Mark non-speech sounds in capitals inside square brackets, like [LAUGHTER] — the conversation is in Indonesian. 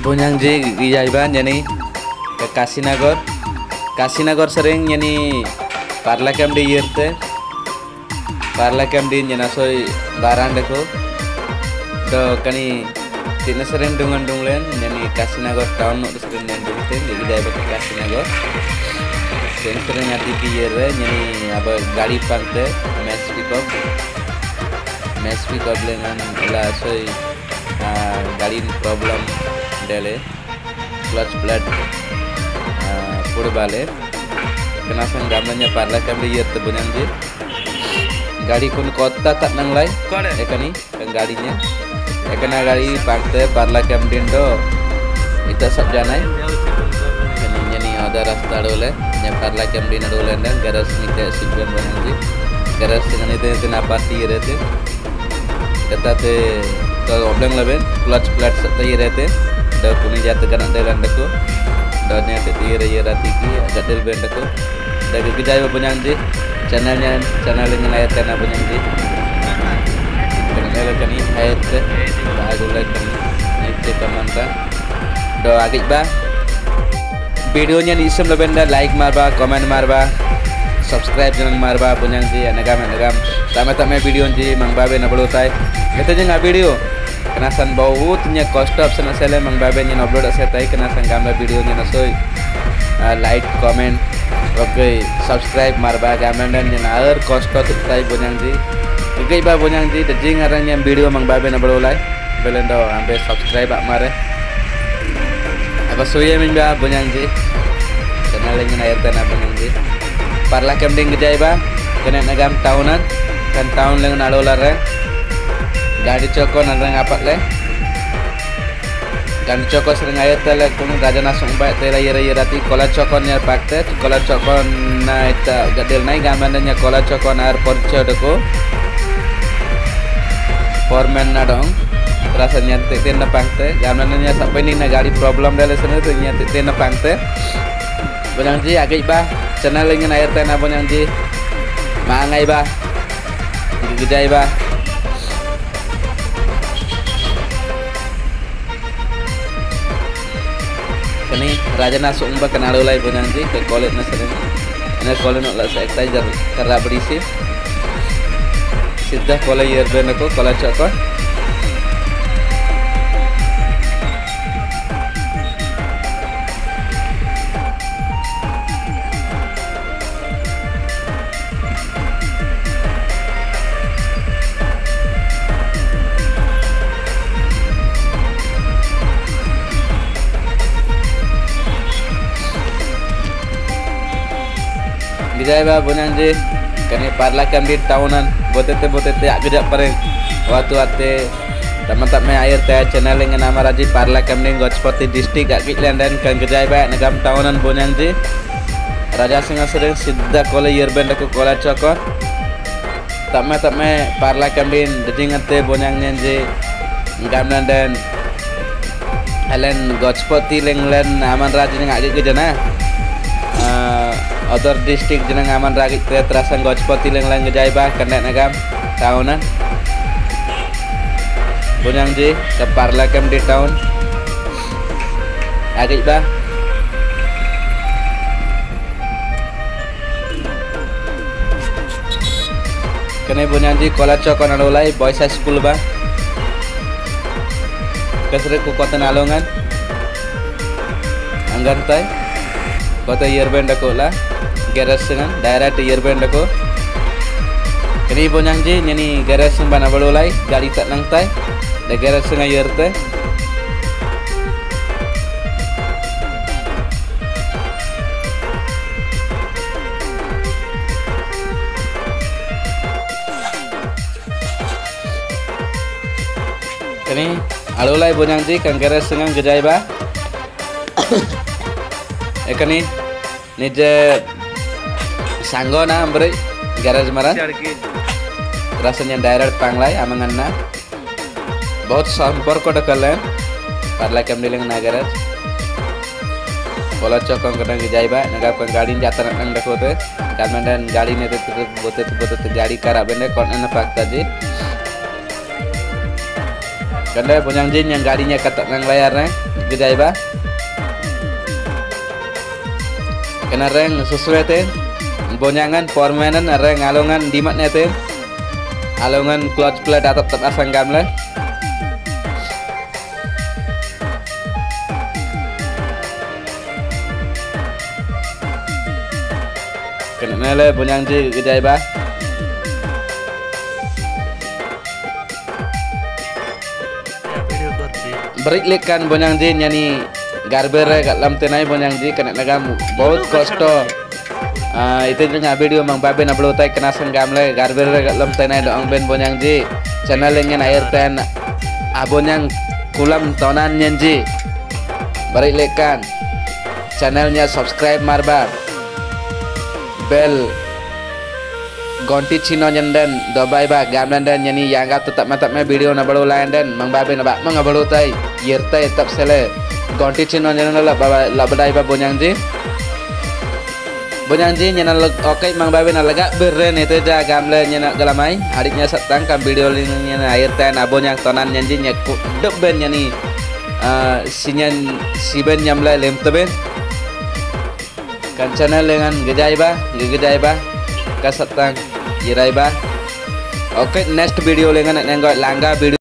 Bunyang ji Gijaiban yani ke Kasinagar. Kasinagar sering yani parla kam di yerte parla kam di yana soy baran deko. Do kani tina sering dungan dunglen yani Kasinagar town no sering yang dungte jadi Gijaiban ke Kasinagar. Sering sering ati di yere yani apa gari pante mes pick up mes pick up lengan la soy garin problem dele clutch blood purbalé kena sang gamanya parla kam lihat tebunan je गाड़ी कुन कोत्ता tak nang lai ekani kan गाड़ीnya ekana गाड़ी pakte parla kam dindo ita sab janai kani nyani ada rasta dole nya parla kam din dole dan garas nite sibban bananji garas ngani te te na party rete kata te तो ओबलंग Leben clutch plate सत्ता ये रहते da kuning jata gana da randako da ne ta tira ya ratiki da da bendako da ga channelnya channelnya layat kana nanti channel kani hayat da agulai kani next kamanta do agik ba. ವಿಡಿಯೋನ ಇಷ್ಟಂ ಲಬೆಂದ like ಮಾರ್ಬಾ marba ಮಾರ್ಬಾ subscribe ಜನಂಗ್ ಮಾರ್ಬಾ ಪುಂಜಂಗ್ ಜಿ ಅನಗಾಮ್ ಅನಗಾಮ್ ತಮೆ ತಮೆ ವಿಡಿಯೋನ್ ಜಿ ಮಂಗ್ಬಾಬೆ ನಬಳುತ್ತಾಯ್ ಎತ್ತ kita ಆ video kenasan bau nya cost sele mang babe nya upload ase tai kenasan gambar video nya nasoi like comment. Oke subscribe marba gamen dan nya air cost of tai bunyang ji. Oke ba bunyang ji jing arang nya video mang babe na bolai belendo ambe subscribe ak mare. Apa suye min ba bunyang ji? Channel nya air tanah bunyang ji. Parla kem ding gejai ba kena nagam tahunan. Kan tahun leng nalolare गाड़ी tele kung raja na sung baik tele yere yere ti kola choko nya pakte kola choko na ita gadel nai gaman nya kola choko na ar porcho deko foreman na dong. Rasa nya te na pakte gaman sampai ni na gari problem dele sana tu. Nya te na pakte Bonang ji agak ba channel ngin air tena bonang ji. Maangai ba gidai ba kani raja nasu umba kenalo lai bunyanji ke college na sering ana college no la sa exercise berisi siddha college year ben ko college chako Bijaya ba bunang ji kani parla di tahunan. Botete botete ak gejak pareng waktu ate teman me air teh channel yang nama raji parla kam di gojpati district ak gitlan dan kan gejaya ba negam tahunan bunang ji raja singa sering sidda kole yerben ko kola choko. Tamme tamme parla kam di dejing ate bunang ji ngam dan Alen gojpati lenglen aman raji ngak gejana other district jeneng aman ragit terasan gojpoti leng leng ngejai bah kena nagam tahunan. Bunyang ji ke parla kem di tahun agit bah kene bunyang ji kola chokon alolai boys high school bah kesre ku kota nalongan anggan tai. Kota yerbenda kola garas dengan daerah di yerbenda ko ini bonyang ji nyani yang bana balolai gali tak nang tai da garas nga yerte. Ini alolai bonyang ji kan garas dengan gejai ba. [COUGHS] Ekani nije sanggona ambre gara semaran gitu. rasanya daerah panglai amangan na bot kota kalian parlai kem dileng na gara bola cokong kena gejai ba naga nang dekote. Kamen dan gali nete tete bote tete bote tete kara bende kon ena pak tadi. Kende punyang jin yang galinya kata nang layar nang gejai Kena reng sesuai teh bonyangan formanan are ngalongan mana itu alongan clutch plate atap tetap asangkam lah. kena mele bonyang ji gedai ba. Break lekan bonyang ji nyani garbere kat lam tenai bonyang ji kena nagam bahut kosto itu dengan video mang babe na blotai kena senggam le. Garber lam tenai doang ben bonyang ji. Channel nyen air ten. Abonyang kulam tonan nyen ji. Break lekan channelnya subscribe marba bell gonti chino nyenden dobai ba gamlan dan nyani yanga tetap matap me video na lain dan mang babe na ba mang baru tai yerte tetap sele. Gonti chino nyenden la ba la ba bonyang ji bonyang ji nyana oke mang babe na lega beren itu ja gamle nyana galamai adiknya satang kam video nyana air ten abonyang tonan nyanji nyaku dep ben nyani sinyan siben nyamla lem teben kan channel dengan gejai ba gejai ba kasatang Jirai ba. Oke, next video lengan nengok langga video